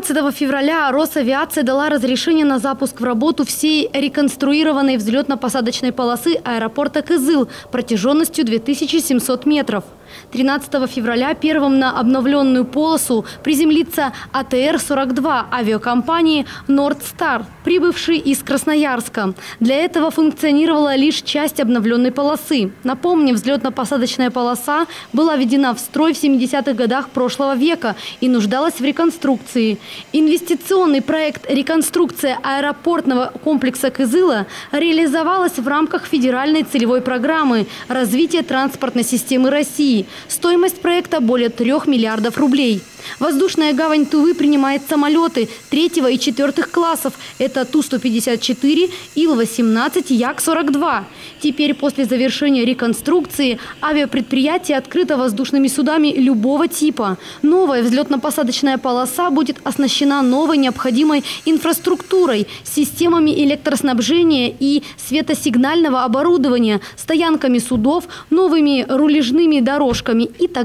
13 февраля Росавиация дала разрешение на запуск в работу всей реконструированной взлетно-посадочной полосы аэропорта Кызыл протяженностью 2700 метров. 13 февраля первым на обновленную полосу приземлится АТР-42 авиакомпании «Нордстар», прибывший из Красноярска. Для этого функционировала лишь часть обновленной полосы. Напомним, взлетно-посадочная полоса была введена в строй в 70-х годах прошлого века и нуждалась в реконструкции. Инвестиционный проект «Реконструкция аэропортного комплекса Кызыла» реализовалась в рамках федеральной целевой программы «Развитие транспортной системы России», Стоимость проекта более 3 миллиардов рублей. Воздушная гавань Тувы принимает самолеты третьего и четвертых классов. Это Ту-154, Ил-18, Як-42. Теперь после завершения реконструкции авиапредприятие открыто воздушными судами любого типа. Новая взлетно-посадочная полоса будет оснащена новой необходимой инфраструктурой, системами электроснабжения и светосигнального оборудования, стоянками судов, новыми рулежными дорожками и так.